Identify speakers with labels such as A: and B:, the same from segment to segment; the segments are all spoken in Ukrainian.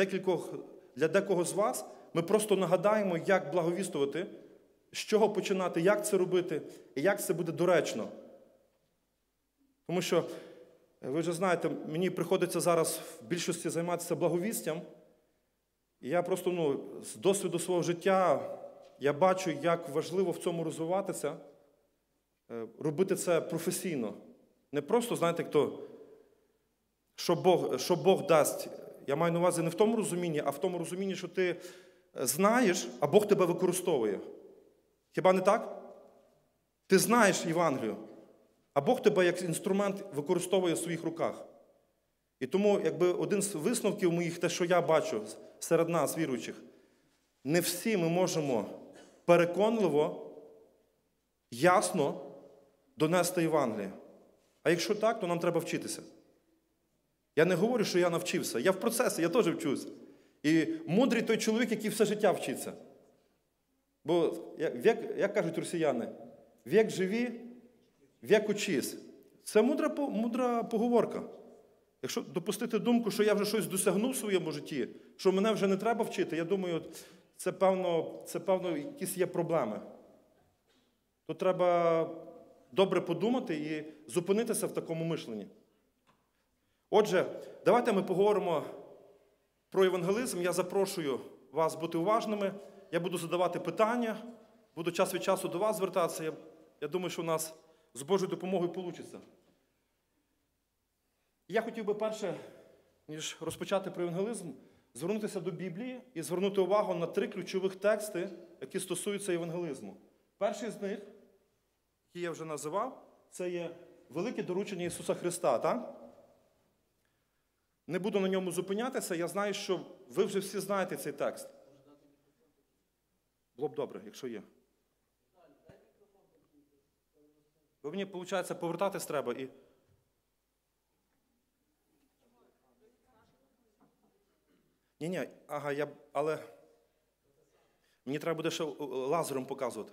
A: декількох, для декого з вас ми просто нагадаємо, як благовістувати, з чого починати, як це робити і як це буде доречно. Тому що, ви вже знаєте, мені приходиться зараз в більшості займатися благовістям. І я просто ну, з досвіду свого життя я бачу, як важливо в цьому розвиватися, е, робити це професійно. Не просто, знаєте, хто, що Бог, що Бог дасть. Я маю на увазі не в тому розумінні, а в тому розумінні, що ти знаєш, а Бог тебе використовує. Хіба не так? Ти знаєш Євангелію, а Бог тебе як інструмент використовує в своїх руках. І тому, якби один з висновків моїх, те, що я бачу серед нас, віруючих, не всі ми можемо переконливо, ясно донести Євангеліє. А якщо так, то нам треба вчитися. Я не говорю, що я навчився. Я в процесі, я теж вчусь. І мудрий той чоловік, який все життя вчиться. Бо, як, як кажуть росіяни, вік живі, вік учись. Це мудра мудра поговорка. Якщо допустити думку, що я вже щось досягнув в своєму житті, що мене вже не треба вчити, я думаю, це певно, це певно якісь є проблеми. То треба добре подумати і зупинитися в такому мишленні. Отже, давайте ми поговоримо про евангелізм. Я запрошую вас бути уважними. Я буду задавати питання, буду час від часу до вас звертатися. Я, думаю, що у нас з Божою допомогою вийде. Я хотів би перше, ніж розпочати про евангелізм, звернутися до Біблії і звернути увагу на три ключових тексти, які стосуються евангелізму. Перший з них, який я вже називав, це є велике доручення Ісуса Христа. так? Не буду на ньому зупинятися, я знаю, що ви вже всі знаєте цей текст. Було б добре, якщо є. Бо мені, виходить, повертатись треба і. Ні, ні, ага, я. Але мені треба буде ще лазером показувати.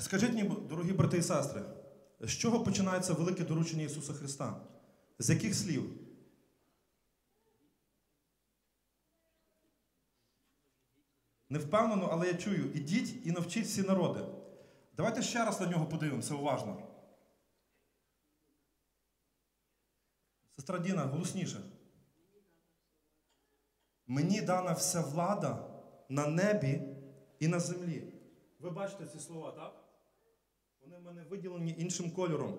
A: Скажіть мені, дорогі брати і сестри, з чого починається велике доручення Ісуса Христа? З яких слів? Не впевнено, але я чую, ідіть і навчіть всі народи. Давайте ще раз на нього подивимося уважно. Сестра Діна, голосніше. Мені дана вся влада на небі і на землі. Ви бачите ці слова, так? Вони в мене виділені іншим кольором.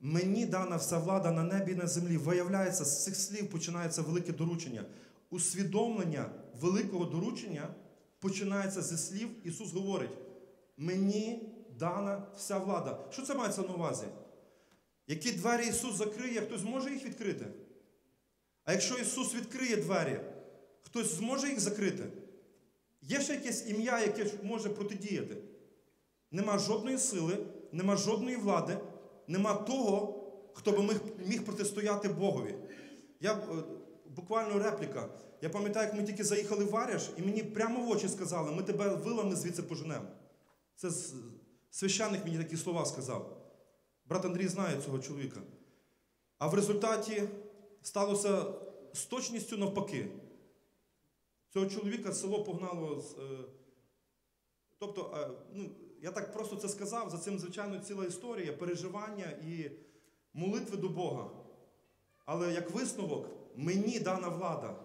A: Мені дана вся влада на небі і на землі. Виявляється, з цих слів починається велике доручення. Усвідомлення великого доручення починається зі слів. Ісус говорить: мені дана вся влада. Що це мається на увазі? Які двері Ісус закриє, хтось зможе їх відкрити? А якщо Ісус відкриє двері, хтось зможе їх закрити? Є ще якесь ім'я, яке може протидіяти. Нема жодної сили, нема жодної влади, нема того, хто би міг, міг протистояти Богові. Я е, буквально репліка. Я пам'ятаю, як ми тільки заїхали в Варяж, і мені прямо в очі сказали, ми тебе вилами звідси поженемо. Це священник мені такі слова сказав. Брат Андрій знає цього чоловіка. А в результаті сталося з точністю навпаки. Цього чоловіка село погнало з. Е, тобто, е, ну, я так просто це сказав, за цим, звичайно, ціла історія, переживання і молитви до Бога. Але як висновок, мені дана влада.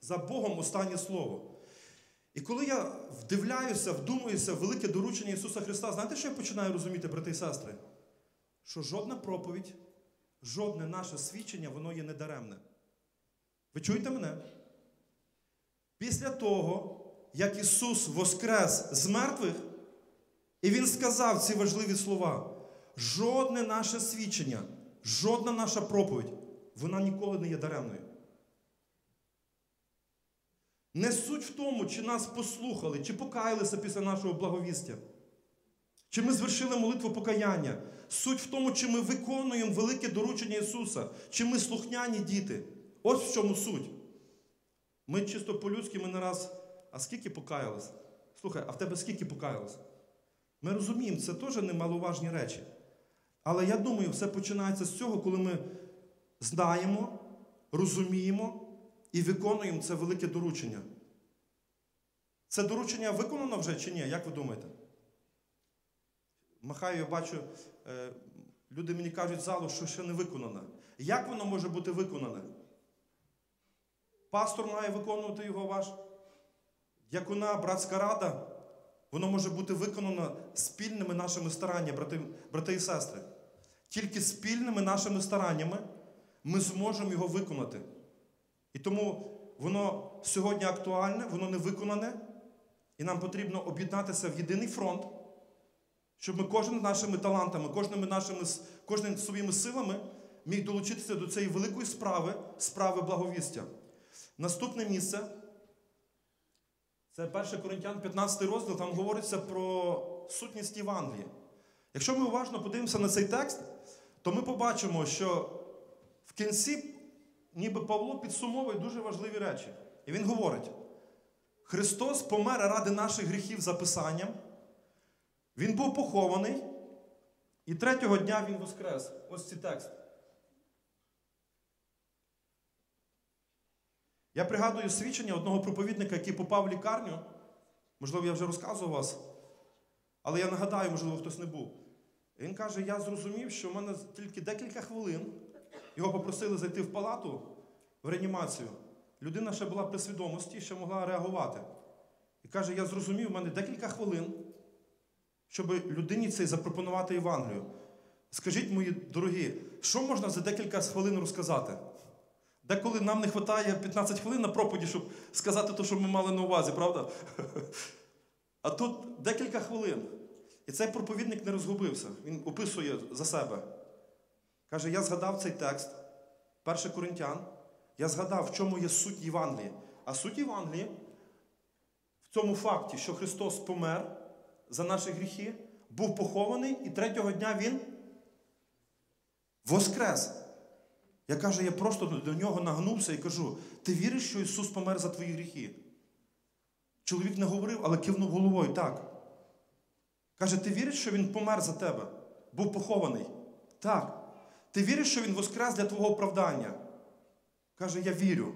A: За Богом останнє слово. І коли я вдивляюся, вдумуюся в велике доручення Ісуса Христа, знаєте, що я починаю розуміти, брати і сестри? Що жодна проповідь, жодне наше свідчення, воно є недаремне. Ви чуєте мене? Після того, як Ісус воскрес з мертвих, і Він сказав ці важливі слова, жодне наше свідчення, жодна наша проповідь, вона ніколи не є даремною. Не суть в тому, чи нас послухали, чи покаялися після нашого благовістя, чи ми звершили молитву покаяння. Суть в тому, чи ми виконуємо велике доручення Ісуса, чи ми слухняні діти. Ось в чому суть. Ми чисто по-людськи ми не раз а скільки покаялись? Слухай, а в тебе скільки покаялось? Ми розуміємо, це теж немаловажні речі. Але я думаю, все починається з цього, коли ми знаємо, розуміємо і виконуємо це велике доручення. Це доручення виконано вже чи ні? Як ви думаєте? Махаю, я бачу, е, люди мені кажуть залу, що ще не виконано. Як воно може бути виконане? Пастор має виконувати його ваш. Дякуна, братська рада, воно може бути виконано спільними нашими стараннями, брати, брати і сестри. Тільки спільними нашими стараннями ми зможемо його виконати. І тому воно сьогодні актуальне, воно не виконане, і нам потрібно об'єднатися в єдиний фронт, щоб ми кожним нашими талантами, кожними нашими, кожним своїми силами міг долучитися до цієї великої справи, справи благовістя. Наступне місце це 1 Коринтян, 15 розділ, там говориться про сутність Євангелії. Якщо ми уважно подивимося на цей текст, то ми побачимо, що в кінці, ніби Павло підсумовує дуже важливі речі. І він говорить: Христос помер ради наших гріхів за Писанням, Він був похований, і третього дня Він воскрес. Ось ці тексти. Я пригадую свідчення одного проповідника, який попав в лікарню. Можливо, я вже розказував вас, але я нагадаю, можливо, хтось не був. Він каже: я зрозумів, що в мене тільки декілька хвилин. Його попросили зайти в палату в реанімацію. Людина ще була при свідомості, ще могла реагувати. І каже: я зрозумів, в мене декілька хвилин, щоб людині цей запропонувати Євангелію. Скажіть, мої дорогі, що можна за декілька хвилин розказати? Деколи нам не вистачає 15 хвилин на проповіді, щоб сказати те, що ми мали на увазі, правда? А тут декілька хвилин. І цей проповідник не розгубився. Він описує за себе. Каже: я згадав цей текст, 1 Коринтян, я згадав, в чому є суть Євангелії. А суть Євангелії в цьому факті, що Христос помер за наші гріхи, був похований, і третього дня Він воскрес. Я кажу, я просто до нього нагнувся і кажу: ти віриш, що Ісус помер за твої гріхи? Чоловік не говорив, але кивнув головою так. Каже, ти віриш, що Він помер за тебе? Був похований? Так. Ти віриш, що Він воскрес для твого оправдання? Каже, я вірю.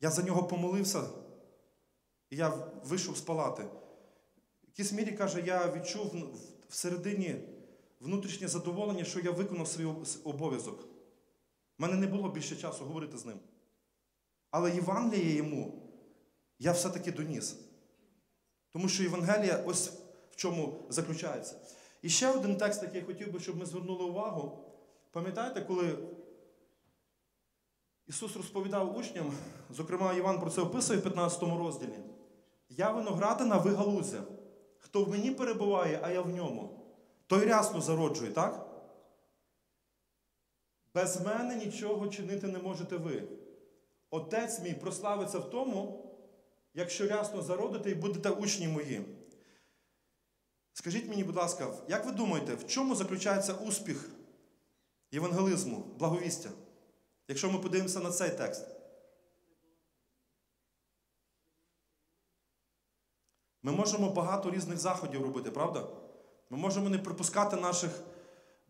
A: Я за нього помолився, і я вийшов з палати. Якійсь мірі, каже, я відчув всередині внутрішнє задоволення, що я виконав свій обов'язок. У мене не було більше часу говорити з ним. Але Євангеліє йому я все-таки доніс. Тому що Євангелія ось в чому заключається. І ще один текст, який я хотів би, щоб ми звернули увагу. Пам'ятаєте, коли Ісус розповідав учням, зокрема, Іван про це описує в 15 розділі. Я виноградина, ви галузя. Хто в мені перебуває, а я в ньому, той рясно зароджує, так? Без мене нічого чинити не можете ви. Отець мій прославиться в тому, якщо рясно зародите і будете учні мої. Скажіть мені, будь ласка, як ви думаєте, в чому заключається успіх євангелизму, благовістя? Якщо ми подивимося на цей текст. Ми можемо багато різних заходів робити, правда? Ми можемо не припускати наших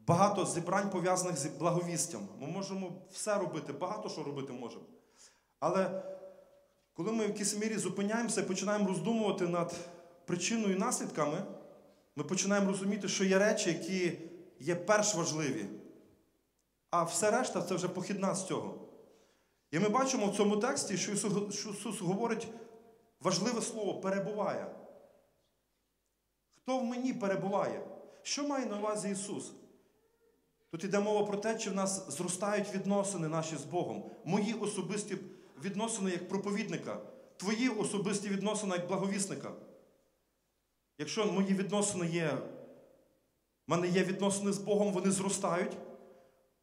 A: багато зібрань пов'язаних з благовістям. Ми можемо все робити, багато що робити можемо. Але коли ми в якійсь мірі зупиняємося і починаємо роздумувати над причиною і наслідками, ми починаємо розуміти, що є речі, які є перш важливі. А все решта це вже похідна з цього. І ми бачимо в цьому тексті, що Ісус, говорить важливе слово перебуває. Хто в мені перебуває? Що має на увазі Ісус? Тут йде мова про те, чи в нас зростають відносини наші з Богом. Мої особисті відносини як проповідника, твої особисті відносини як благовісника. Якщо мої відносини є, в мене є відносини з Богом, вони зростають.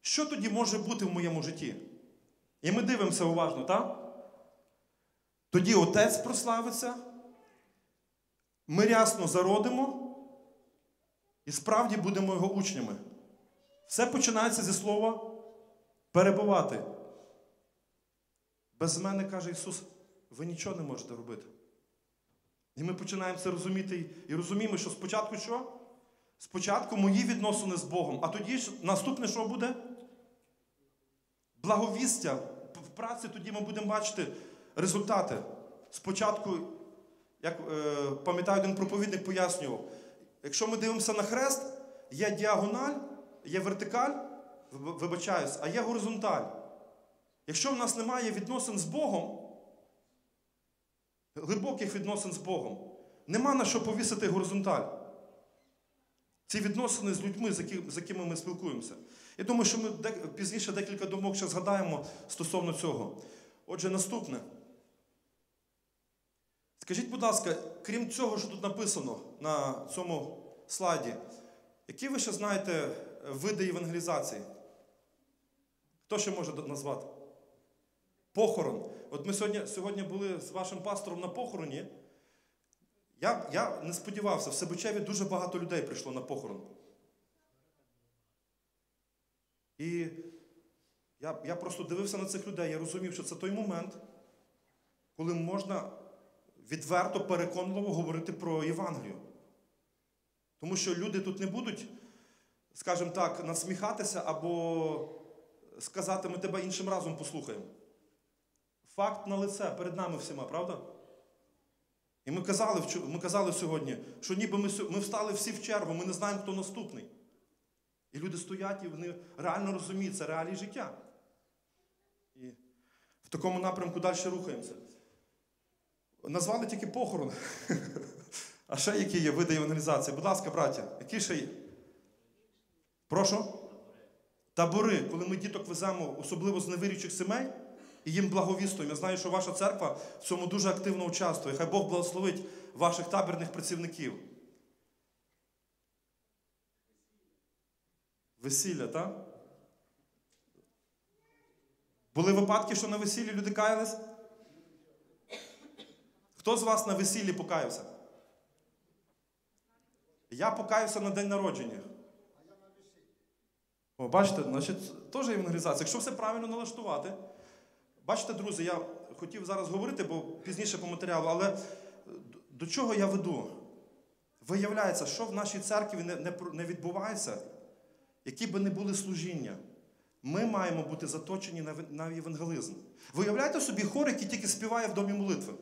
A: Що тоді може бути в моєму житті? І ми дивимося уважно, так? Тоді Отець прославиться, ми рясно зародимо і справді будемо його учнями. Все починається зі слова перебувати. Без мене, каже Ісус, ви нічого не можете робити. І ми починаємо це розуміти і розуміємо, що спочатку що? Спочатку мої відносини з Богом, а тоді наступне що буде? Благовістя. В праці тоді ми будемо бачити результати. Спочатку, як е, пам'ятаю, один проповідник пояснював, якщо ми дивимося на хрест, є діагональ, є вертикаль, вибачаюсь, а є горизонталь. Якщо в нас немає відносин з Богом, глибоких відносин з Богом, нема на що повісити горизонталь. Ці відносини з людьми, з, якими ми спілкуємося. Я думаю, що ми пізніше декілька думок ще згадаємо стосовно цього. Отже, наступне. Скажіть, будь ласка, крім цього, що тут написано на цьому слайді, які ви ще знаєте е, види евангелізації? Хто ще може назвати? Похорон. От ми сьогодні, сьогодні були з вашим пастором на похороні. Я, я не сподівався, в Себучеві дуже багато людей прийшло на похорон. І я, я просто дивився на цих людей, я розумів, що це той момент, коли можна відверто, переконливо говорити про Євангелію. Тому що люди тут не будуть, скажімо так, насміхатися або сказати, ми тебе іншим разом послухаємо. Факт на лице перед нами всіма, правда? І ми казали, ми казали сьогодні, що ніби ми, ми встали всі в чергу, ми не знаємо, хто наступний. І люди стоять і вони реально розуміють, це реалії життя. І в такому напрямку далі рухаємося. Назвали тільки похорон. А ще які є види евангелізації? Будь ласка, браття, які ще є? Прошу? Табори, коли ми діток веземо, особливо з невирючих сімей, і їм благовістуємо. Я знаю, що ваша церква в цьому дуже активно участвує. Хай Бог благословить ваших табірних працівників. Весілля, так? Були випадки, що на весіллі люди каялись? Хто з вас на весіллі покаявся? Я покаявся на день народження. О, бачите, значить, теж евангелізація. Якщо все правильно налаштувати. Бачите, друзі, я хотів зараз говорити, бо пізніше по матеріалу, але до чого я веду? Виявляється, що в нашій церкві не, не, не відбувається, які би не були служіння. Ми маємо бути заточені на, на євангелизм. Виявляєте собі хор, який тільки співає в домі молитви.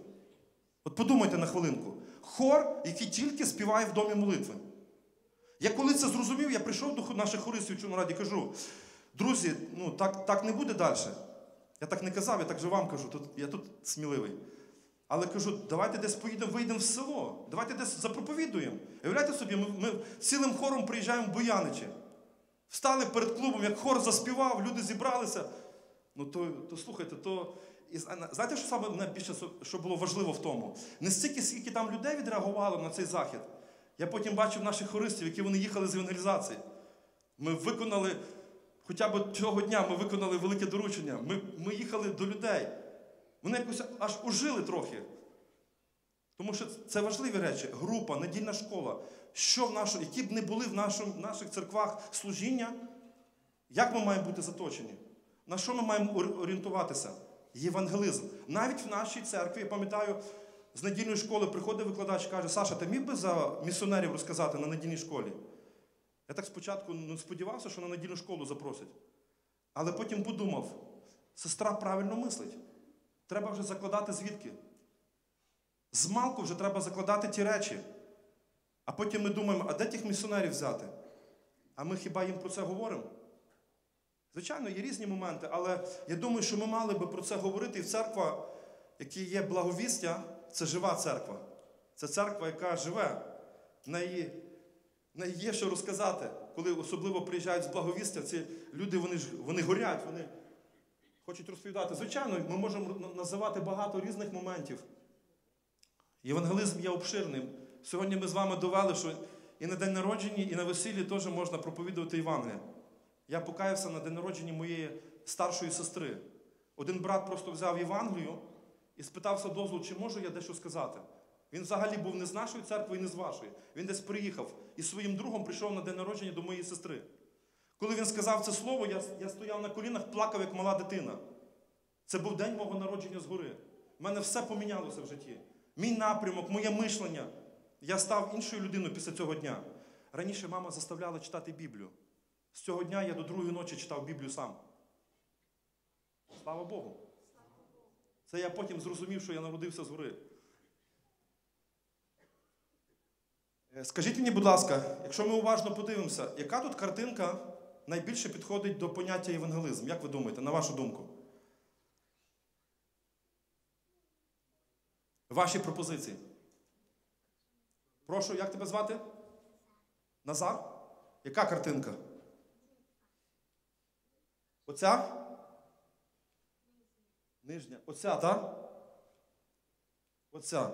A: От подумайте на хвилинку. Хор, який тільки співає в домі молитви. Я коли це зрозумів, я прийшов до наших хористів в Чорнораді і кажу: друзі, ну так, так не буде далі. Я так не казав, я так же вам кажу, тут, я тут сміливий. Але кажу, давайте десь поїдемо, вийдемо в село, давайте десь запроповідуємо. Уявляєте собі, ми, ми цілим хором приїжджаємо в Бояничі. Встали перед клубом, як хор заспівав, люди зібралися. Ну то, то слухайте, то. І знаєте, що саме найбільше що було важливо в тому? Не стільки, скільки там людей відреагувало на цей захід. Я потім бачив наших хористів, які вони їхали з евангелізації. Ми виконали, хоча б цього дня ми виконали велике доручення. Ми, ми їхали до людей. Вони якось аж ожили трохи. Тому що це важливі речі. Група, недільна школа. Що в нашому, які б не були в нашому, наших церквах служіння, як ми маємо бути заточені? На що ми маємо орієнтуватися? Євангелизм. Навіть в нашій церкві, я пам'ятаю, з недільної школи приходить викладач і каже, Саша, ти міг би за місіонерів розказати на недільній школі? Я так спочатку не сподівався, що на недільну школу запросять. Але потім подумав, сестра правильно мислить. Треба вже закладати звідки? З малку вже треба закладати ті речі. А потім ми думаємо, а де тих місіонерів взяти? А ми хіба їм про це говоримо? Звичайно, є різні моменти, але я думаю, що ми мали би про це говорити. І церква, яка є благовістя, це жива церква. Це церква, яка живе. В неї, в неї є що розказати. Коли особливо приїжджають з благовістя, ці люди вони, вони горять, вони хочуть розповідати. Звичайно, ми можемо називати багато різних моментів. Євангелизм є обширним. Сьогодні ми з вами довели, що і на день народження, і на весіллі теж можна проповідувати Євангелія. Я покаявся на день народження моєї старшої сестри. Один брат просто взяв Євангелію і спитався дозволу, чи можу я дещо сказати. Він взагалі був не з нашої церкви і не з вашої. Він десь приїхав і своїм другом прийшов на день народження до моєї сестри. Коли він сказав це слово, я, я стояв на колінах, плакав, як мала дитина. Це був день мого народження згори. У мене все помінялося в житті. Мій напрямок, моє мишлення. Я став іншою людиною після цього дня. Раніше мама заставляла читати Біблію. З цього дня я до другої ночі читав Біблію сам. Слава Богу. Це я потім зрозумів, що я народився згори. Е, Скажіть мені, будь ласка, якщо ми уважно подивимося, яка тут картинка найбільше підходить до поняття євангелизм? Як ви думаєте, на вашу думку? Ваші пропозиції. Прошу, як тебе звати? Назар? Яка картинка? Оця? Нижня. Оця, так? Оця.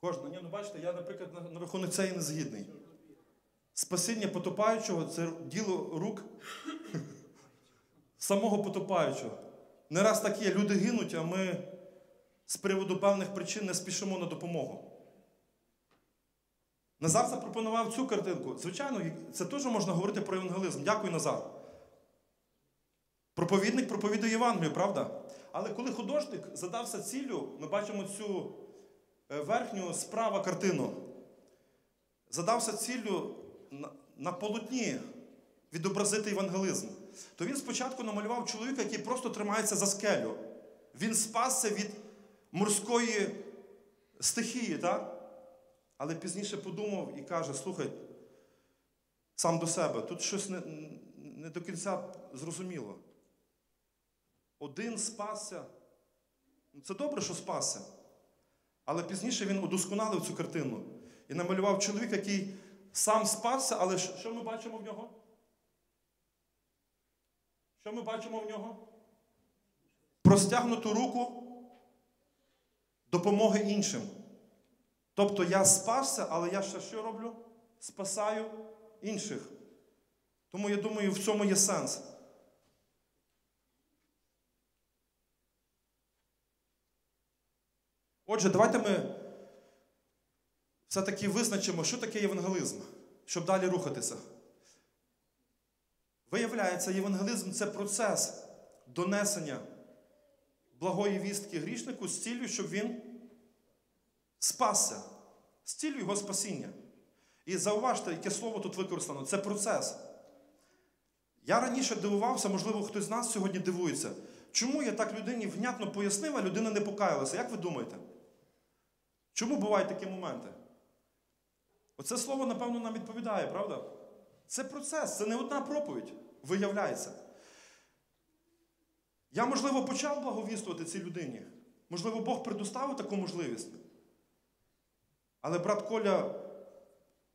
A: Кожна. Ні, ну бачите, я, наприклад, на, на рахунок цієї не згідний. Спасіння потопаючого це діло рук самого потопаючого. Не раз так є, люди гинуть, а ми з приводу певних причин не спішимо на допомогу. Назар запропонував цю картинку. Звичайно, це теж можна говорити про евангелізм. Дякую, Назар. Проповідник проповідує Євангелію, правда? Але коли художник задався ціллю, ми бачимо цю е, верхню справа картину. Задався ціллю на, полотні відобразити евангелізм. То він спочатку намалював чоловіка, який просто тримається за скелю. Він спасся від морської стихії, так? Але пізніше подумав і каже: слухай, сам до себе, тут щось не, не до кінця зрозуміло. Один спасся. Ну, Це добре, що спасся. Але пізніше він удосконалив цю картину і намалював чоловіка, який сам спасся, але що ми бачимо в нього? Що ми бачимо в нього? Простягнуту руку допомоги іншим. Тобто я спасся, але я ще що роблю? Спасаю інших. Тому я думаю, в цьому є сенс. Отже, давайте ми все-таки визначимо, що таке євангелизм, щоб далі рухатися. Виявляється, євангелизм це процес донесення благої вістки грішнику з ціллю, щоб він спасся, з ціллю його спасіння. І зауважте, яке слово тут використано це процес. Я раніше дивувався, можливо, хтось з нас сьогодні дивується. Чому я так людині внятно пояснив, а людина не покаялася? Як ви думаєте? Чому бувають такі моменти? Оце слово, напевно, нам відповідає, правда? Це процес, це не одна проповідь, виявляється. Я, можливо, почав благовістувати цій людині. Можливо, Бог предоставив таку можливість. Але брат Коля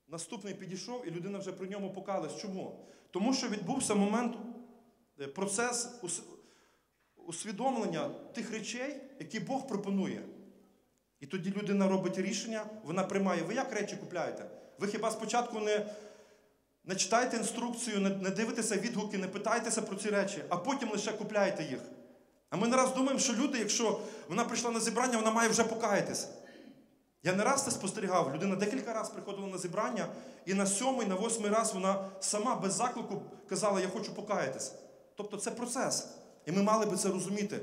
A: наступний підійшов, і людина вже при ньому покалась. Чому? Тому що відбувся момент, процес усвідомлення тих речей, які Бог пропонує. І тоді людина робить рішення, вона приймає. Ви як речі купляєте? Ви хіба спочатку не не читаєте інструкцію, не, не дивитеся відгуки, не питаєтеся про ці речі, а потім лише купляєте їх. А ми не раз думаємо, що люди, якщо вона прийшла на зібрання, вона має вже покаятися. Я не раз це спостерігав. Людина декілька разів приходила на зібрання, і на сьомий, на восьмий раз вона сама без заклику казала, я хочу покаятися. Тобто це процес. І ми мали би це розуміти.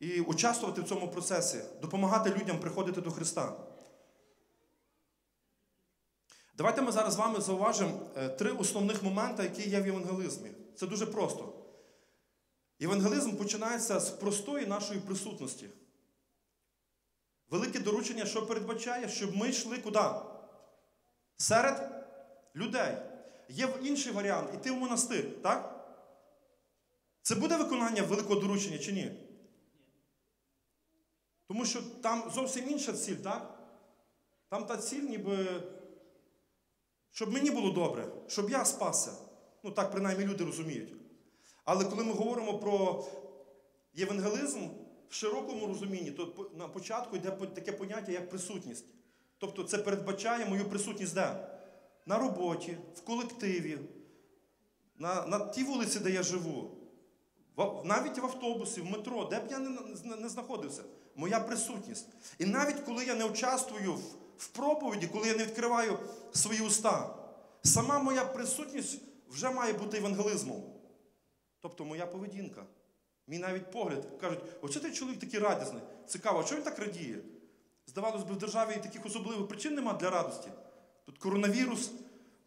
A: І участвувати в цьому процесі, допомагати людям приходити до Христа. Давайте ми зараз з вами зауважимо три основних моменти, які є в євангелизмі. Це дуже просто. Євангелизм починається з простої нашої присутності. Велике доручення, що передбачає, щоб ми йшли куди? Серед людей. Є інший варіант іти в монастир, так? Це буде виконання великого доручення чи ні? Тому що там зовсім інша ціль, так? Там та ціль, ніби, щоб мені було добре, щоб я спасся. Ну, так принаймні люди розуміють. Але коли ми говоримо про євангелизм в широкому розумінні, то на початку йде таке поняття, як присутність. Тобто це передбачає мою присутність де? На роботі, в колективі, на, на тій вулиці, де я живу, в, навіть в автобусі, в метро, де б я не, не, не знаходився. Моя присутність. І навіть коли я не участвую в, в проповіді, коли я не відкриваю свої уста, сама моя присутність вже має бути евангелизмом. Тобто моя поведінка, Мій навіть погляд кажуть, що той чоловік такий радісний? Цікаво, а чого він так радіє? Здавалось би, в державі таких особливих причин немає для радості. Тут коронавірус,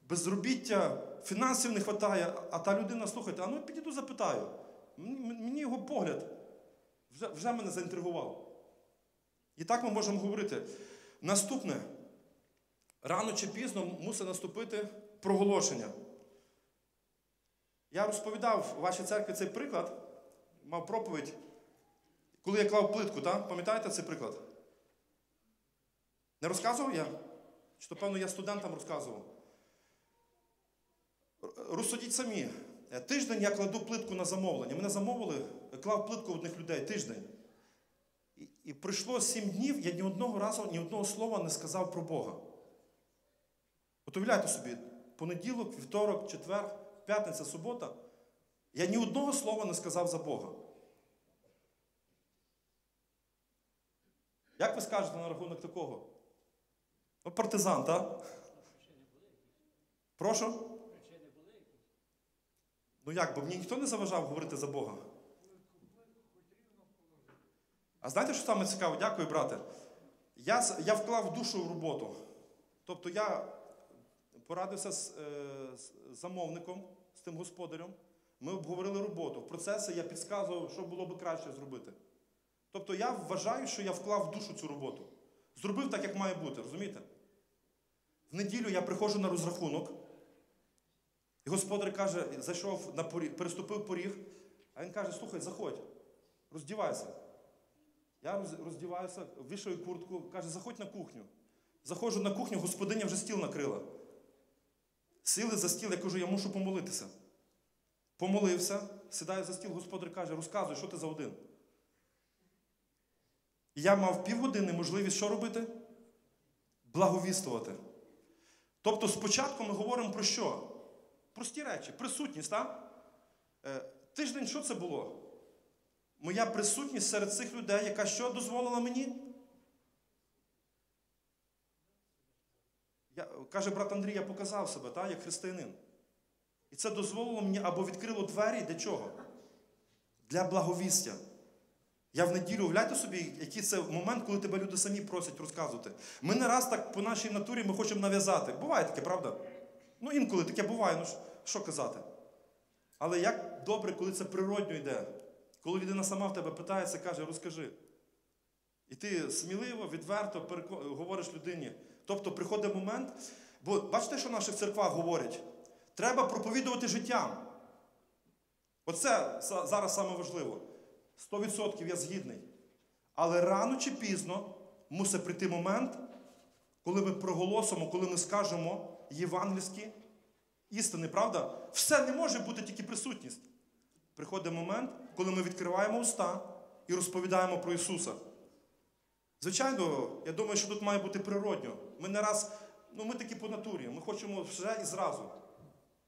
A: безробіття, фінансів не вистачає, а та людина, слухайте, а ну підійду запитаю. Мені, його погляд вже, вже мене заінтригував. І так ми можемо говорити. Наступне, рано чи пізно мусить наступити проголошення. Я розповідав вашій церкві цей приклад, мав проповідь, коли я клав плитку, так? пам'ятаєте цей приклад? Не розказував я? Чи то, певно, я студентам розказував? Розсудіть самі. Тиждень я кладу плитку на замовлення. Мене замовили, клав плитку одних людей тиждень. І, і пройшло сім днів, я ні одного разу, ні одного слова не сказав про Бога. От уявляйте собі, понеділок, вівторок, четвер, п'ятниця, субота. Я ні одного слова не сказав за Бога. Як ви скажете на рахунок такого? Ну, партизан, так? Прошу? Ну як, бо мені ніхто не заважав говорити за Бога. А знаєте, що саме цікаво? Дякую, брате. Я я вклав душу в роботу. Тобто я порадився з, е, з замовником, з тим господарем. Ми обговорили роботу. В процесі я підказував, що було б краще зробити. Тобто я вважаю, що я вклав в душу цю роботу. Зробив так, як має бути, розумієте? В неділю я приходжу на розрахунок, і господар каже, зайшов на поріг, переступив поріг, а він каже, слухай, заходь, роздівайся. Я роздіваюся, вішаю куртку, каже, заходь на кухню. Заходжу на кухню, господиня вже стіл накрила. Сіли за стіл, я кажу, я мушу помолитися. Помолився, сідаю за стіл, господар каже, розказуй, що ти за один. Я мав півгодини можливість що робити? Благовістувати. Тобто спочатку ми говоримо про що? Прості речі, присутність, так? Е, тиждень що це було? Моя присутність серед цих людей, яка що дозволила мені? Я, Каже брат Андрій, я показав себе, так, як християнин. І це дозволило мені або відкрило двері для чого? Для благовістя. Я в неділю, уявляйте собі, який це момент, коли тебе люди самі просять розказувати. Ми не раз так по нашій натурі ми хочемо нав'язати. Буває таке, правда? Ну, інколи таке буває, ну що казати. Але як добре, коли це природньо йде, коли людина сама в тебе питається, каже, розкажи. І ти сміливо, відверто говориш людині. Тобто приходить момент, бо бачите, що в церквах говорять? Треба проповідувати життям. Оце зараз саме важливо. 100% я згідний. Але рано чи пізно мусить прийти момент, коли ми проголосимо, коли ми скажемо євангельські істини, правда? Все не може бути тільки присутність. Приходить момент, коли ми відкриваємо уста і розповідаємо про Ісуса. Звичайно, я думаю, що тут має бути природньо. Ми не раз, ну ми такі по натурі, ми хочемо все і зразу.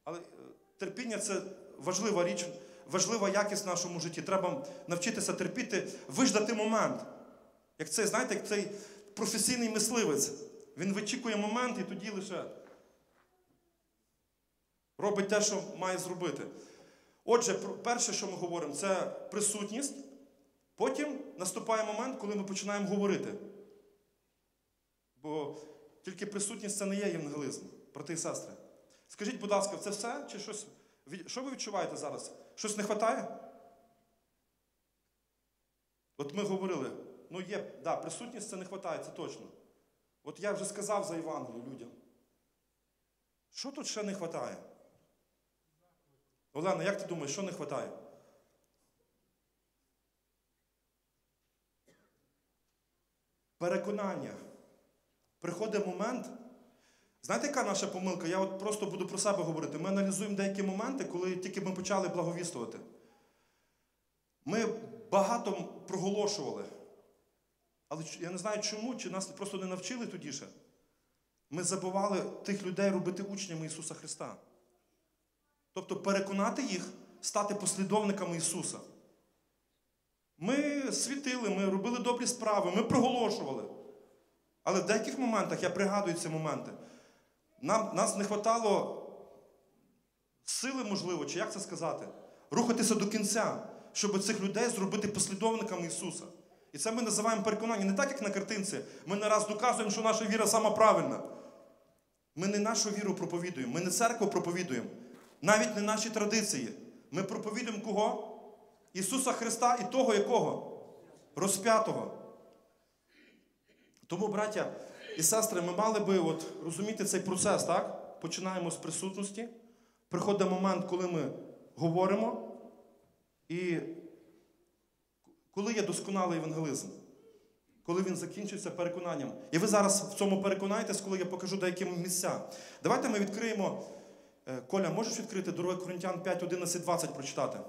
A: Але терпіння це важлива річ, важлива якість в нашому житті. Треба навчитися терпіти, виждати момент. Як цей, знаєте, як цей професійний мисливець. Він вичікує момент і тоді лише робить те, що має зробити. Отже, перше, що ми говоримо, це присутність. Потім наступає момент, коли ми починаємо говорити. Бо тільки присутність це не є євангелизм, брати і сестри. Скажіть, будь ласка, це все? Чи щось? Що ви відчуваєте зараз? Щось не вистачає? От ми говорили, ну є, да, присутність це не вистачає, це точно. От я вже сказав за Євангелію людям. Що тут ще не вистачає? Олена, як ти думаєш, що не вистачає? Переконання. Приходить момент. Знаєте, яка наша помилка? Я от просто буду про себе говорити. Ми аналізуємо деякі моменти, коли тільки ми почали благовістувати. Ми багато проголошували. Але я не знаю чому, чи нас просто не навчили тоді ще. Ми забували тих людей робити учнями Ісуса Христа. Тобто переконати їх стати послідовниками Ісуса. Ми світили, ми робили добрі справи, ми проголошували. Але в деяких моментах, я пригадую ці моменти, нам, нас не вистачало сили, можливо, чи як це сказати, рухатися до кінця, щоб цих людей зробити послідовниками Ісуса. І це ми називаємо переконання не так, як на картинці. Ми не раз доказуємо, що наша віра сама правильна. Ми не нашу віру проповідуємо, ми не церкву проповідуємо, навіть не наші традиції. Ми проповідуємо кого? Ісуса Христа і того якого? Розп'ятого. Тому, браття і сестри, ми мали би от розуміти цей процес, так? Починаємо з присутності. Приходить момент, коли ми говоримо, і коли є досконалий евангелизм, коли він закінчується переконанням. І ви зараз в цьому переконаєтесь, коли я покажу деякі місця. Давайте ми відкриємо. Е, Коля, можеш відкрити 2 Коринтян 5, 11, 20 прочитати?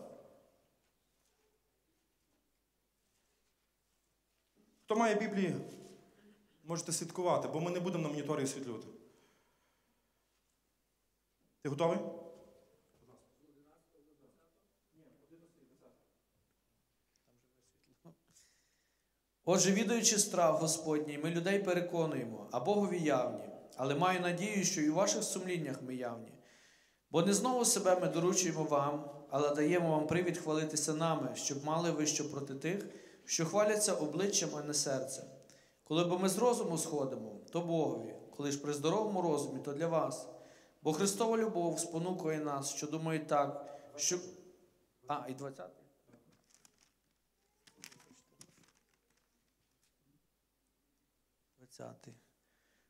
A: Хто має Біблії, можете слідкувати, бо ми не будемо на моніторі освітлювати. Ти готовий?
B: Отже, відаючи страх Господній, ми людей переконуємо, а Богові явні, але маю надію, що і у ваших сумліннях ми явні. Бо не знову себе ми доручуємо вам, але даємо вам привід хвалитися нами, щоб мали ви що проти тих, що хваляться обличчям, а не серцем. Коли бо ми з розуму сходимо, то Богові, коли ж при здоровому розумі, то для вас. Бо Христова любов спонукує нас, що думають так, що. А, і 20. Двадцятий.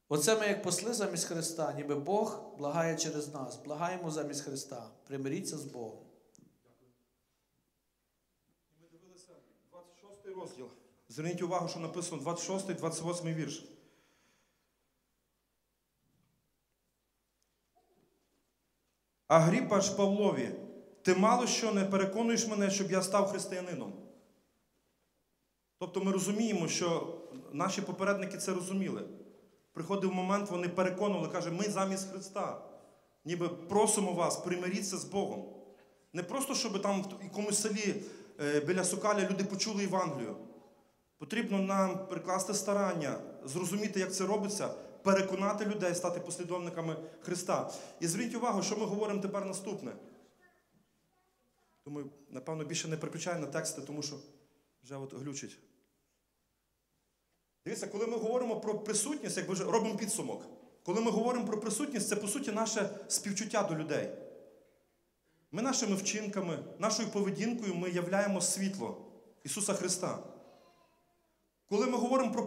B: Оце ми як посли замість Христа, ніби Бог благає через нас. Благаємо замість Христа. Примиріться з Богом.
A: Ми дивилися 26 розділ. Зверніть увагу, що написано 26 28 вірш. Агріпа ж Павлові, ти мало що не переконуєш мене, щоб я став християнином. Тобто ми розуміємо, що наші попередники це розуміли. Приходив момент, вони переконували, каже, ми замість Христа. Ніби просимо вас, примиріться з Богом. Не просто, щоб там в якомусь селі е, біля Сокаля люди почули Євангелію. Потрібно нам прикласти старання, зрозуміти, як це робиться, переконати людей, стати послідовниками Христа. І зверніть увагу, що ми говоримо тепер наступне. Думаю, напевно, більше не переключаю на тексти, тому що вже от глючить. Дивіться, коли ми говоримо про присутність, якби вже робимо підсумок. Коли ми говоримо про присутність, це по суті наше співчуття до людей. Ми нашими вчинками, нашою поведінкою ми являємо світло Ісуса Христа. Коли ми говоримо про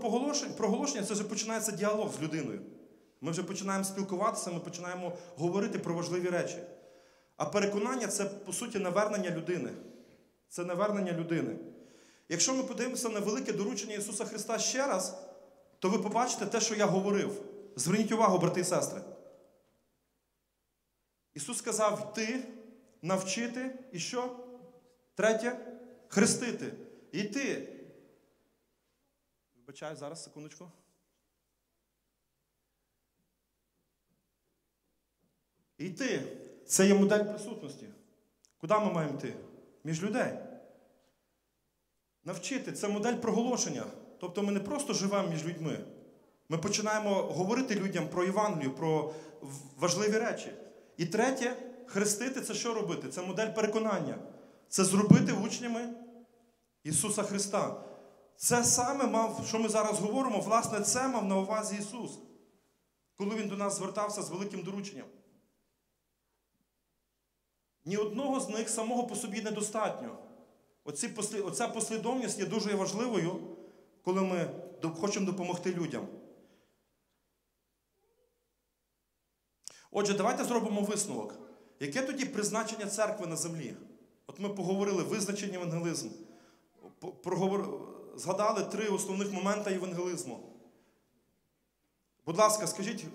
A: проголошення, це вже починається діалог з людиною. Ми вже починаємо спілкуватися, ми починаємо говорити про важливі речі. А переконання це, по суті, навернення людини. Це навернення людини. Якщо ми подивимося на велике доручення Ісуса Христа ще раз, то ви побачите те, що я говорив. Зверніть увагу, брати і сестри. Ісус сказав йти, навчити і що? Третє хрестити. Йти. Вибачаю, зараз, секундочку. Йти. Це є модель присутності. Куди ми маємо йти? Між людей. Навчити це модель проголошення. Тобто ми не просто живемо між людьми. Ми починаємо говорити людям про Євангелію, про важливі речі. І третє, хрестити це що робити? Це модель переконання. Це зробити учнями Ісуса Христа. Це саме мав, що ми зараз говоримо, власне, це мав на увазі Ісус, коли Він до нас звертався з великим дорученням. Ні одного з них самого по собі недостатньо. Оці, оця послідовність є дуже важливою, коли ми хочемо допомогти людям. Отже, давайте зробимо висновок. Яке тоді призначення церкви на землі? От ми поговорили визначення евангелізму. Згадали три основних моменти євангелізму. Будь ласка, скажіть,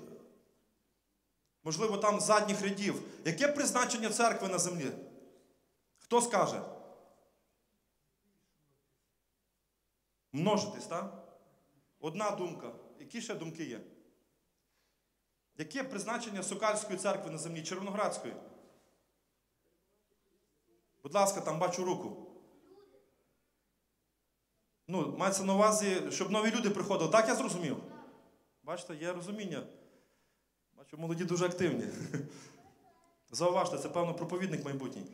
A: можливо, там з задніх рядів, яке призначення церкви на землі? Хто скаже? Множитись, так? Одна думка. Які ще думки є? Яке призначення Сокальської церкви на землі, Червоноградської? Будь ласка, там бачу руку. Ну, мається на увазі, щоб нові люди приходили. Так я зрозумів? Бачите, є розуміння. Бачу, молоді дуже активні. Зауважте, це, певно, проповідник майбутній.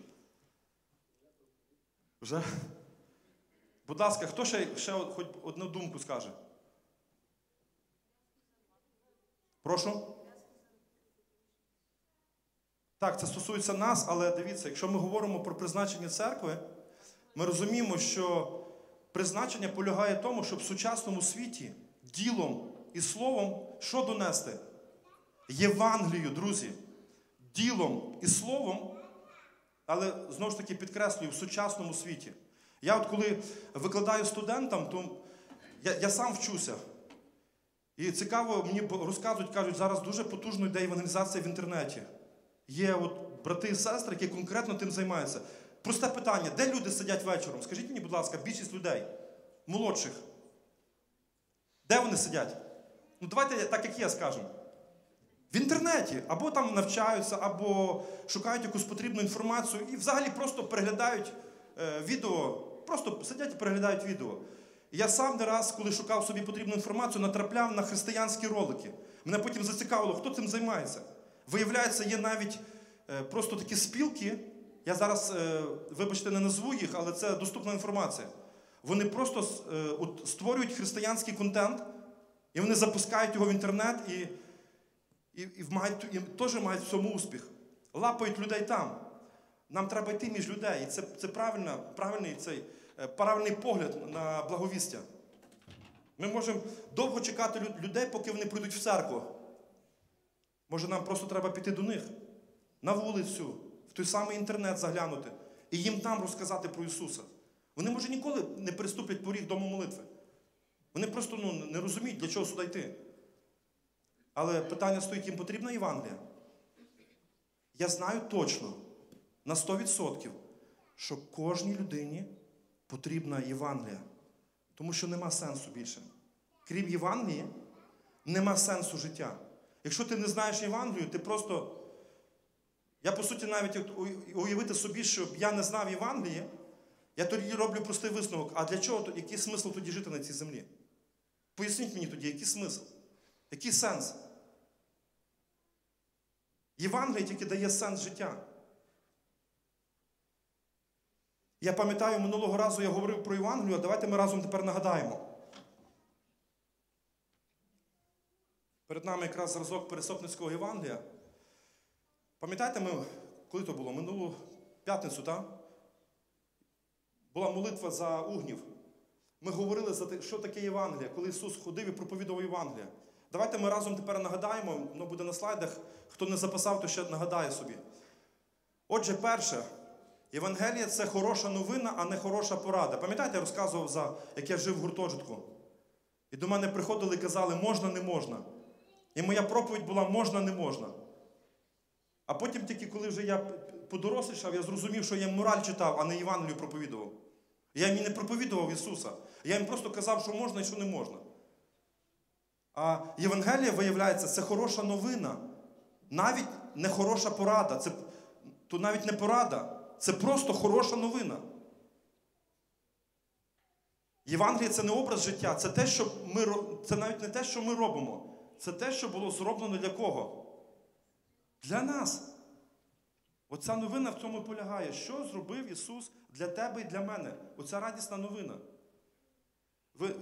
A: Вже? Будь ласка, хто ще, ще хоч одну думку скаже? Прошу? Так, це стосується нас, але дивіться, якщо ми говоримо про призначення церкви, ми розуміємо, що призначення полягає в тому, щоб в сучасному світі ділом і словом що донести? Євангелію, друзі. Ділом і словом, але знову ж таки підкреслюю, в сучасному світі. Я от коли викладаю студентам, то я, я сам вчуся. І цікаво, мені розказують, кажуть, зараз дуже потужно йде евангелізація в інтернеті. Є от брати і сестри, які конкретно тим займаються. Просте питання: де люди сидять вечором? Скажіть мені, будь ласка, більшість людей, молодших. Де вони сидять? Ну, давайте так, як є, скажемо. В інтернеті або там навчаються, або шукають якусь потрібну інформацію і взагалі просто переглядають е, відео, просто сидять і переглядають відео. Я сам не раз, коли шукав собі потрібну інформацію, натрапляв на християнські ролики. Мене потім зацікавило, хто цим займається. Виявляється, є навіть е, просто такі спілки. Я зараз, е, вибачте, не назву їх, але це доступна інформація. Вони просто е, створюють християнський контент, і вони запускають його в інтернет і і, і, мають, і теж мають в цьому успіх. Лапають людей там. Нам треба йти між людей. І це, це правильно, правильний, цей, е, правильний погляд на благовістя. Ми можемо довго чекати людей, поки вони прийдуть в церкву. Може, нам просто треба піти до них на вулицю, в той самий інтернет заглянути і їм там розказати про Ісуса. Вони, може, ніколи не переступлять поріг дому молитви. Вони просто ну, не розуміють, для чого сюди йти. Але питання стоїть, їм потрібна Євангелія. Я знаю точно на 100%, що кожній людині потрібна Євангелія. Тому що нема сенсу більше. Крім Євангелії, нема сенсу життя. Якщо ти не знаєш Євангелію, ти просто. Я, по суті, навіть уявити собі, щоб я не знав Євангелії, я тоді роблю простий висновок. А для чого, який смисл тоді жити на цій землі? Поясніть мені тоді, який смисл? Який сенс? Євангеліє тільки дає сенс життя. Я пам'ятаю, минулого разу я говорив про Євангелію, а давайте ми разом тепер нагадаємо. Перед нами якраз зразок Пересопницького Євангелія. Пам'ятаєте, ми, коли то було? Минулу п'ятницю, так? Була молитва за угнів. Ми говорили за те, що таке Євангелія, коли Ісус ходив і проповідував Євангелія. Давайте ми разом тепер нагадаємо, воно буде на слайдах. Хто не записав, то ще нагадає собі. Отже, перше, Євангелія це хороша новина, а не хороша порада. Пам'ятаєте, я розказував, за, як я жив в гуртожитку. І до мене приходили і казали, можна, не можна. І моя проповідь була можна, не можна. А потім тільки, коли вже я подорослішав, я зрозумів, що я мораль читав, а не Євангелію проповідував. Я їм не проповідував Ісуса. Я їм просто казав, що можна і що не можна. А Євангелія, виявляється, це хороша новина. Навіть не хороша порада. Це, то навіть не порада, це просто хороша новина. Євангеліє це не образ життя, це те, що ми, це навіть не те, що ми робимо. Це те, що було зроблено для кого? Для нас. Оця новина в цьому полягає. Що зробив Ісус для тебе і для мене? Оця радісна новина. Ви,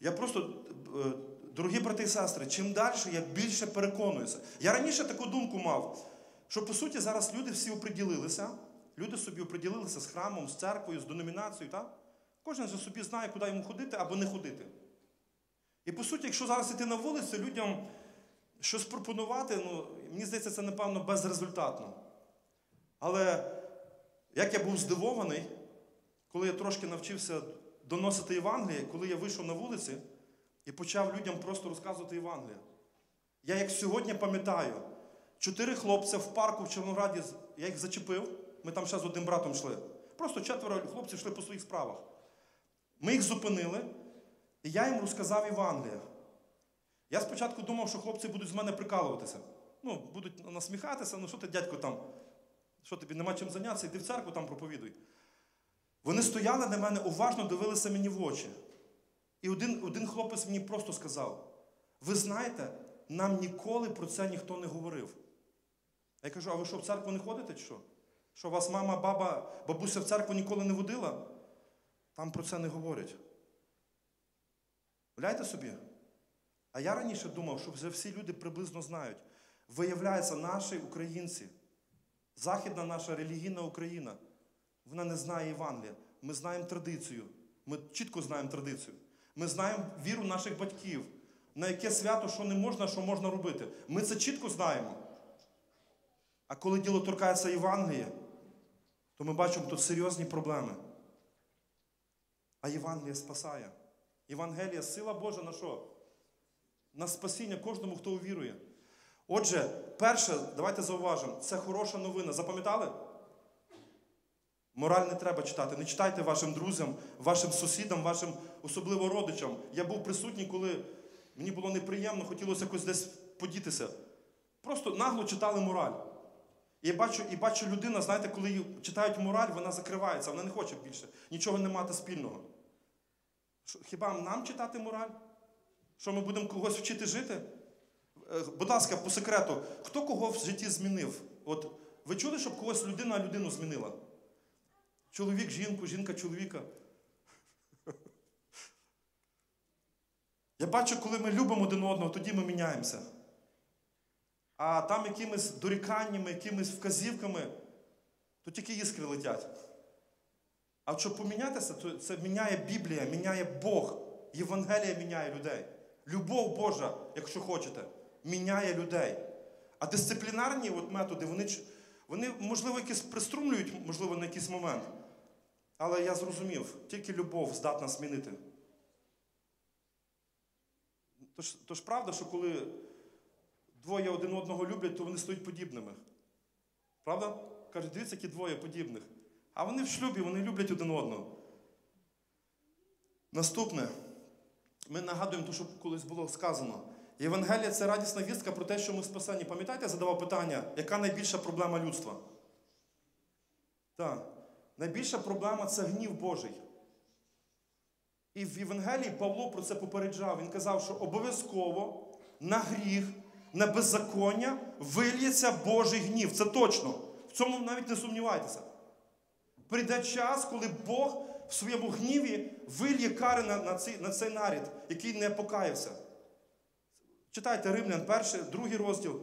A: я просто, е, дорогі брати і сестри, чим далі, я більше переконуюся. Я раніше таку думку мав, що по суті зараз люди всі оприділилися. Люди собі оприділилися з храмом, з церквою, з деномінацією. Так? Кожен же собі знає, куди йому ходити або не ходити. І по суті, якщо зараз йти на вулицю, людям щось пропонувати, ну, мені здається, це, напевно, безрезультатно. Але як я був здивований, коли я трошки навчився доносити Євангеліє, коли я вийшов на вулиці і почав людям просто розказувати Євангеліє. Я як сьогодні пам'ятаю, чотири хлопця в парку в Чорнограді, я їх зачепив, ми там ще з одним братом йшли. Просто четверо хлопців йшли по своїх справах. Ми їх зупинили, і я їм розказав Євангеліє. Я спочатку думав, що хлопці будуть з мене прикалуватися. Ну, будуть насміхатися, ну що ти, дядько, там, що тобі нема чим зайнятися, йди в церкву там проповідуй. Вони стояли на мене, уважно дивилися мені в очі. І один, один хлопець мені просто сказав: ви знаєте, нам ніколи про це ніхто не говорив. Я кажу, а ви що в церкву не ходите чи що? Що вас мама, баба, бабуся в церкву ніколи не водила? Там про це не говорять. Уявляєте собі? А я раніше думав, що вже всі люди приблизно знають. Виявляється, наші українці, західна наша релігійна Україна, вона не знає Євангелія. Ми знаємо традицію. Ми чітко знаємо традицію. Ми знаємо віру наших батьків, на яке свято, що не можна, що можна робити. Ми це чітко знаємо. А коли діло торкається Євангелія, то ми бачимо тут серйозні проблеми. А Євангелія спасає. Євангелія сила Божа на що? На спасіння кожному, хто увірує. Отже, перше, давайте зауважимо, це хороша новина. Запам'ятали? Мораль не треба читати. Не читайте вашим друзям, вашим сусідам, вашим особливо родичам. Я був присутній, коли мені було неприємно, хотілося якось десь подітися. Просто нагло читали мораль. І бачу, і бачу людина, знаєте, коли їй читають мораль, вона закривається, вона не хоче більше нічого не мати спільного. Хіба нам читати мораль? Що ми будемо когось вчити жити? Е, Будь ласка, по секрету, хто кого в житті змінив? От ви чули, щоб когось людина людину змінила? Чоловік, жінку, жінка, чоловіка. Я бачу, коли ми любимо один одного, тоді ми міняємося. А там якимись доріканнями, якимись вказівками, то тільки іскри летять. А щоб помінятися, то це міняє Біблія, міняє Бог. Євангелія міняє людей. Любов Божа, якщо хочете, міняє людей. А дисциплінарні от методи, вони, вони, можливо, якісь приструмлюють, можливо, на якийсь момент. Але я зрозумів, тільки любов здатна змінити. Тож, тож правда, що коли двоє один одного люблять, то вони стають подібними. Правда? Кажуть, дивіться, які двоє подібних. А вони в шлюбі, вони люблять один одного. Наступне. Ми нагадуємо те, що колись було сказано. Євангелія це радісна вістка про те, що ми спасені. Пам'ятаєте, задавав питання, яка найбільша проблема людства? Так. Найбільша проблема це гнів Божий. І в Євангелії Павло про це попереджав. Він казав, що обов'язково на гріх, на беззаконня вильється Божий гнів. Це точно. В цьому навіть не сумнівайтеся. Прийде час, коли Бог в своєму гніві вильє кари на, на, цей, на цей нарід, який не покаявся. Читайте Римлян, перший, другий розділ.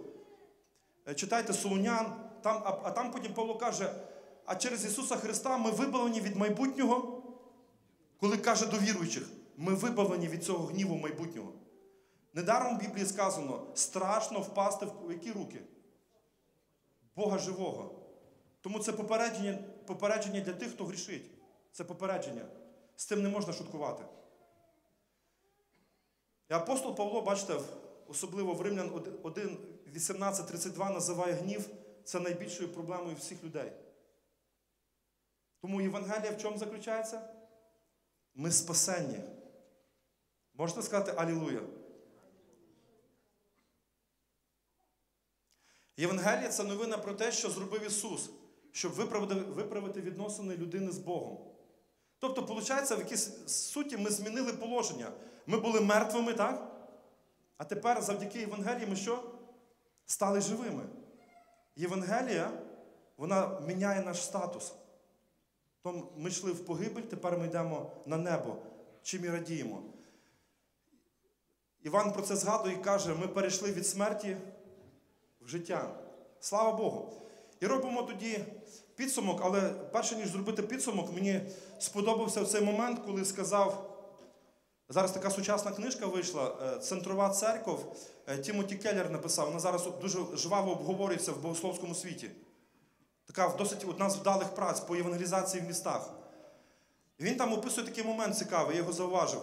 A: Е, Читайте Солунян, там, а, а там потім Павло каже, а через Ісуса Христа ми вибавлені від майбутнього, коли каже до віруючих, ми вибавлені від цього гніву майбутнього. Недаром в Біблії сказано, страшно впасти в які руки? Бога живого. Тому це попередження, попередження для тих, хто грішить. Це попередження. З цим не можна шуткувати. І апостол Павло, бачите, особливо в Римлян 1, 18, 32 називає гнів це найбільшою проблемою всіх людей. Тому Євангелія в чому заключається? Ми спасенні. Можете сказати Алілуя? Євангелія це новина про те, що зробив Ісус, щоб виправити, відносини людини з Богом. Тобто, виходить, в якійсь суті ми змінили положення. Ми були мертвими, так? А тепер завдяки Євангелії ми що? Стали живими. Євангелія, вона міняє наш статус. Тому ми йшли в погибель, тепер ми йдемо на небо. Чим і радіємо. Іван про це згадує і каже: ми перейшли від смерті в життя. Слава Богу. І робимо тоді підсумок, але перше ніж зробити підсумок, мені сподобався цей момент, коли сказав. Зараз така сучасна книжка вийшла е, Центрова церков. Е, Тімоті Келлер написав, вона зараз дуже жваво обговорюється в богословському світі. Така досить одна з вдалих праць по евангелізації в містах. Він там описує такий момент цікавий, я його зауважив.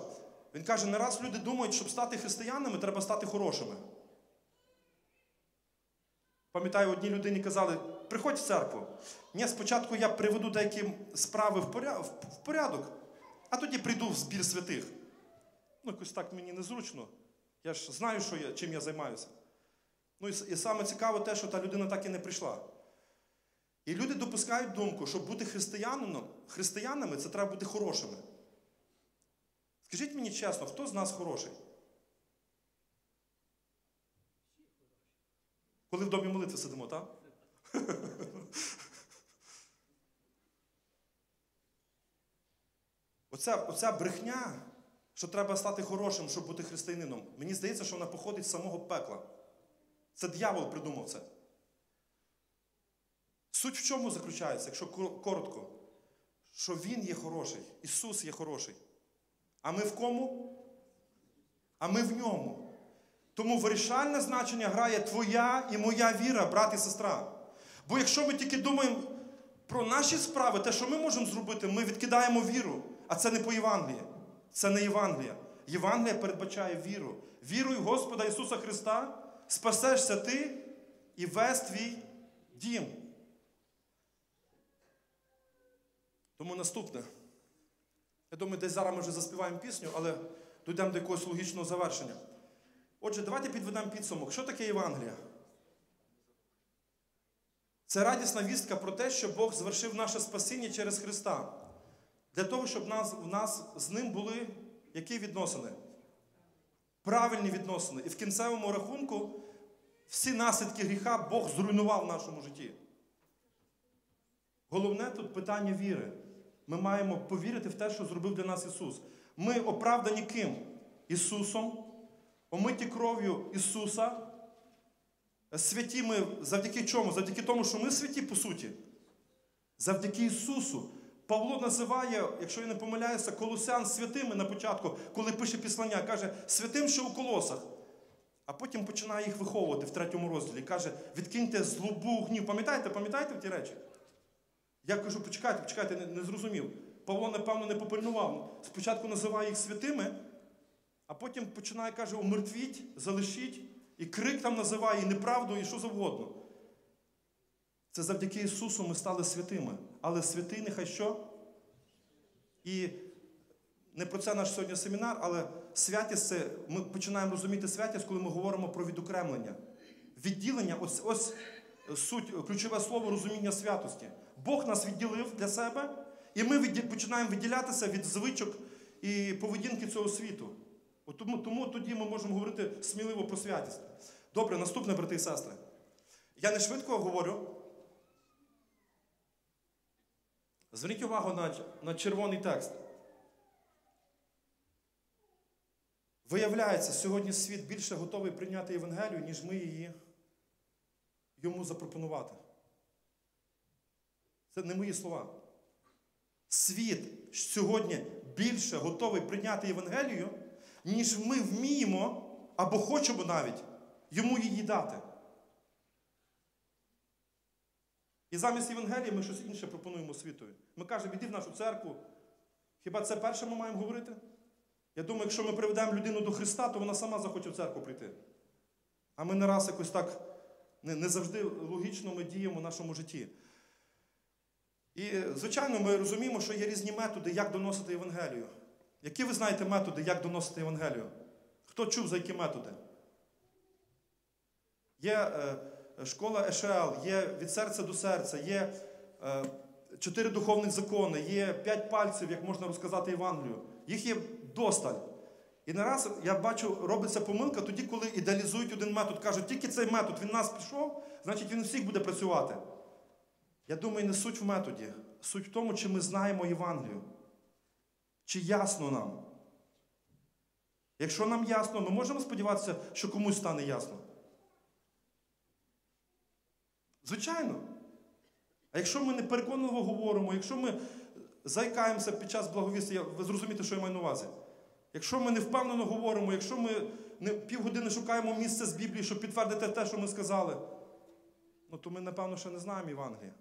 A: Він каже: не раз люди думають, щоб стати християнами, треба стати хорошими. Пам'ятаю, одній людині казали, приходь в церкву. Ні, спочатку я приведу деякі справи в порядок, а тоді прийду в збір святих. Ну, якось так мені незручно. Я ж знаю, що я, чим я займаюся. Ну і, і саме цікаве те, що та людина так і не прийшла. І люди допускають думку, щоб бути християнином, християнами, це треба бути хорошими. Скажіть мені чесно, хто з нас хороший? Коли в домі молитви сидимо, так? Оця, оця брехня, що треба стати хорошим, щоб бути християнином, мені здається, що вона походить з самого пекла. Це дьявол придумав це. Суть в чому заключається, якщо коротко, що Він є хороший, Ісус є хороший. А ми в кому? А ми в ньому. Тому вирішальне значення грає твоя і моя віра, брат і сестра. Бо якщо ми тільки думаємо про наші справи, те, що ми можемо зробити, ми відкидаємо віру. А це не по Євангелії. Це не Євангелія. Євангелія передбачає віру. Віруй в Господа Ісуса Христа, спасешся ти і весь твій дім. Тому наступне. Я думаю, десь зараз ми вже заспіваємо пісню, але дійдемо до якогось логічного завершення. Отже, давайте підведемо підсумок. Що таке Євангелія? Це радісна вістка про те, що Бог звершив наше спасіння через Христа. Для того, щоб нас, в нас з ним були які відносини? Правильні відносини. І в кінцевому рахунку всі наслідки гріха Бог зруйнував в нашому житті. Головне тут питання віри. Ми маємо повірити в те, що зробив для нас Ісус. Ми оправдані ким? Ісусом, омиті кров'ю Ісуса. Святі ми завдяки чому? Завдяки тому, що ми святі по суті. Завдяки Ісусу. Павло називає, якщо я не помиляюся, колосян святими на початку, коли пише післання, каже, святим, що у колосах. А потім починає їх виховувати в третьому розділі. Каже, відкиньте злобу, гнів. Пам'ятаєте, пам'ятаєте ті речі? Я кажу, почекайте, почекайте, не, не зрозумів. Павло, напевно, не попильнував. Спочатку називає їх святими, а потім починає, каже, умертвіть, залишіть, і крик там називає, і неправду, і що завгодно. Це завдяки Ісусу ми стали святими. Але святий нехай що? І не про це наш сьогодні семінар, але святість це ми починаємо розуміти святість, коли ми говоримо про відокремлення. Відділення ось, ось суть, ключове слово розуміння святості. Бог нас відділив для себе, і ми починаємо відділятися від звичок і поведінки цього світу. Тому, тому тоді ми можемо говорити сміливо про святість. Добре, наступне, брати і сестри. Я не швидко говорю. Зверніть увагу на, на червоний текст. Виявляється, сьогодні світ більше готовий прийняти Євангелію, ніж ми її йому запропонувати. Це не мої слова. Світ сьогодні більше готовий прийняти Євангелію, ніж ми вміємо або хочемо навіть йому її дати. І замість Євангелії ми щось інше пропонуємо світові. Ми кажемо, іди в нашу церкву. Хіба це перше ми маємо говорити? Я думаю, якщо ми приведемо людину до Христа, то вона сама захоче в церкву прийти. А ми не раз якось так не, не завжди логічно ми діємо в нашому житті. І, звичайно, ми розуміємо, що є різні методи, як доносити Євангелію. Які ви знаєте методи, як доносити Євангелію? Хто чув за які методи? Є е, школа Ешеал, є від серця до серця, є е, чотири духовних закони, є п'ять пальців, як можна розказати Євангелію. Їх є досталь. І не раз я бачу, робиться помилка тоді, коли ідеалізують один метод. Кажуть, тільки цей метод він нас пішов, значить він всіх буде працювати. Я думаю, не суть в методі. Суть в тому, чи ми знаємо Євангелію. Чи ясно нам? Якщо нам ясно, ми можемо сподіватися, що комусь стане ясно. Звичайно. А якщо ми не переконливо говоримо, якщо ми заїкаємося під час благовістя, ви зрозумієте, що я маю на увазі. Якщо ми не впевнено говоримо, якщо ми не півгодини шукаємо місце з Біблії, щоб підтвердити те, що ми сказали, ну то ми, напевно, ще не знаємо Євангелія.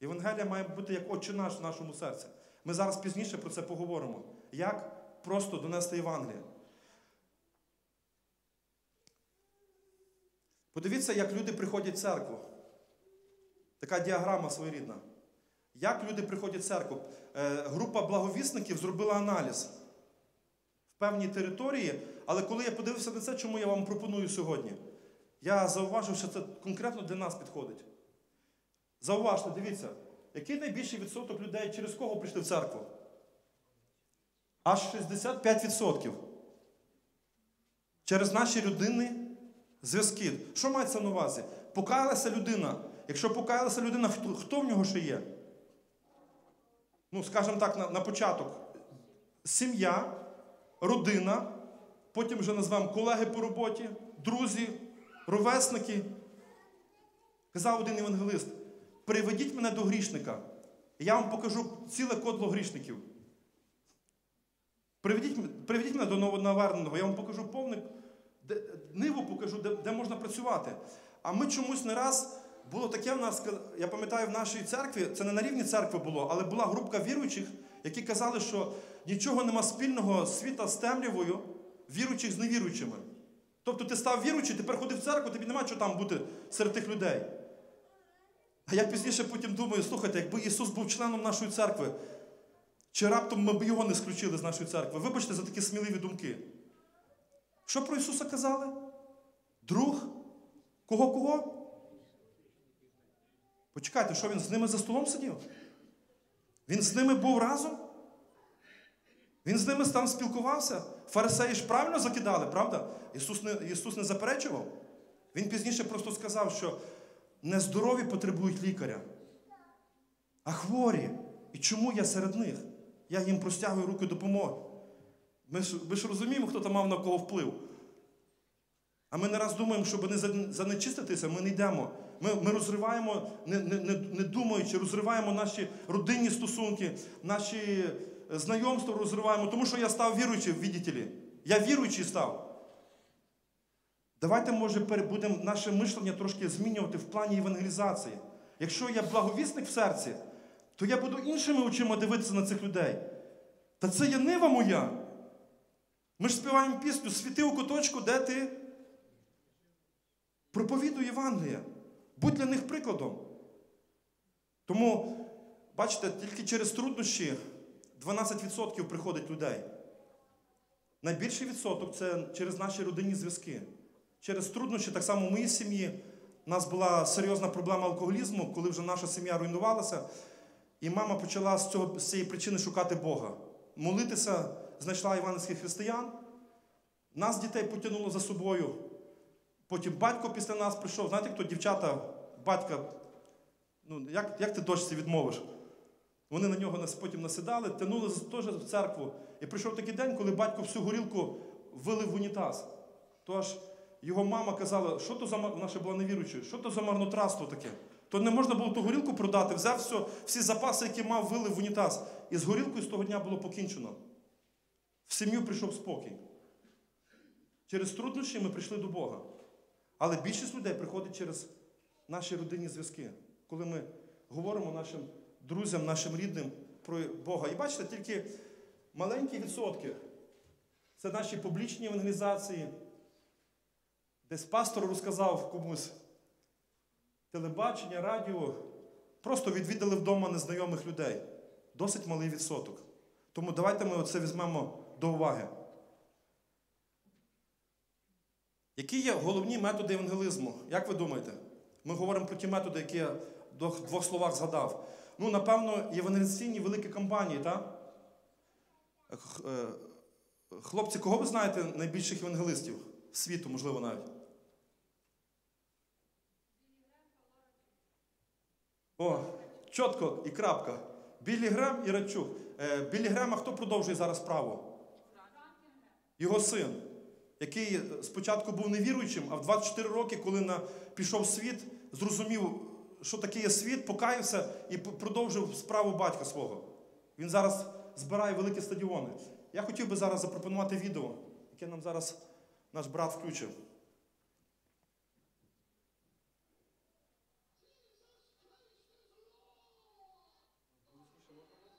A: Євангелія має бути як Отче наш в нашому серці. Ми зараз пізніше про це поговоримо. Як просто донести Євангеліє. Подивіться, як люди приходять в церкву. Така діаграма своєрідна. Як люди приходять в церкву? Е, група благовісників зробила аналіз в певній території, але коли я подивився на це, чому я вам пропоную сьогодні, я зауважив, що це конкретно для нас підходить. Зауважте, дивіться, який найбільший відсоток людей через кого прийшли в церкву? Аж 65%. Через наші родинні зв'язки. Що мається на увазі? Покаялася людина. Якщо покаялася людина, хто, в нього ще є? Ну, скажімо так, на, на початок. сім'я, родина, потім вже назвемо колеги по роботі, друзі, ровесники. Казав один євангелист: приведіть мене до грішника, і я вам покажу ціле кодло грішників. Приведіть, приведіть мене до новонаверненого, я вам покажу повник, де, ниву покажу, де, де можна працювати. А ми чомусь не раз було таке в нас, я пам'ятаю, в нашій церкві, це не на рівні церкви було, але була групка віруючих, які казали, що нічого нема спільного світа з темрявою, віруючих з невіруючими. Тобто ти став віруючий, тепер ходи в церкву, тобі немає що там бути серед тих людей. А я пізніше потім думаю, слухайте, якби Ісус був членом нашої церкви, чи раптом ми б його не сключили з нашої церкви? Вибачте за такі сміливі думки. Що про Ісуса казали? Друг? Кого кого? Почекайте, що він з ними за столом сидів? Він з ними був разом? Він з ними там спілкувався? Фарисеї ж правильно закидали, правда? Ісус не, Ісус не заперечував. Він пізніше просто сказав, що нездорові потребують лікаря, а хворі. І чому я серед них? Я їм простягую руки допомоги. Ми ж, ми ж розуміємо, хто там мав на кого вплив. А ми не раз думаємо, щоб не занечиститися, ми не йдемо. Ми, ми розриваємо, не, не, не, не думаючи, розриваємо наші родинні стосунки, наші е, знайомства розриваємо, тому що я став віруючим, ли. Я віруючий став. Давайте, може, будемо наше мишлення трошки змінювати в плані евангелізації. Якщо я благовісник в серці, то я буду іншими очима дивитися на цих людей. Та це є нива моя. Ми ж співаємо пісню Світи у куточку, де ти проповідуй Євангелія. Будь для них прикладом. Тому, бачите, тільки через труднощі 12% приходить людей. Найбільший відсоток це через наші родинні зв'язки. Через труднощі, так само в моїй сім'ї, у нас була серйозна проблема алкоголізму, коли вже наша сім'я руйнувалася. І мама почала з, цього, з цієї причини шукати Бога. Молитися, знайшла іванівських християн. Нас дітей потягнуло за собою. Потім батько після нас прийшов. Знаєте, хто дівчата, батька, ну, як, як ти дочці відмовиш? Вони на нього нас потім насідали, тянули теж в церкву. І прийшов такий день, коли батько всю горілку вилив в унітаз. Тож його мама казала, що то за ще була невіруючою, що то за марнотратство таке? То не можна було ту горілку продати, взяв все, всі запаси, які мав, вилив в унітаз. І з горілкою з того дня було покінчено. В сім'ю прийшов спокій. Через труднощі ми прийшли до Бога. Але більшість людей приходить через наші родинні зв'язки, коли ми говоримо нашим друзям, нашим рідним про Бога. І бачите, тільки маленькі відсотки. Це наші публічні евангелізації. Десь пастор розказав комусь телебачення, радіо. Просто відвідали вдома незнайомих людей. Досить малий відсоток. Тому давайте ми оце візьмемо до уваги. Які є головні методи евангелізму? Як ви думаєте? Ми говоримо про ті методи, які я в двох словах згадав. Ну, напевно, євангелізаційні великі кампанії, так? Е, Хлопці, кого ви знаєте найбільших євангелистів світу, можливо, навіть? О, чітко і крапка. Білі Грем і Радчук. Е, Білі Грема хто продовжує зараз справу? Його син, який спочатку був невіруючим, а в 24 роки, коли на, пішов світ, зрозумів, що таке є світ, покаявся і продовжив справу батька свого. Він зараз збирає великі стадіони. Я хотів би зараз запропонувати відео, яке нам зараз наш брат включив.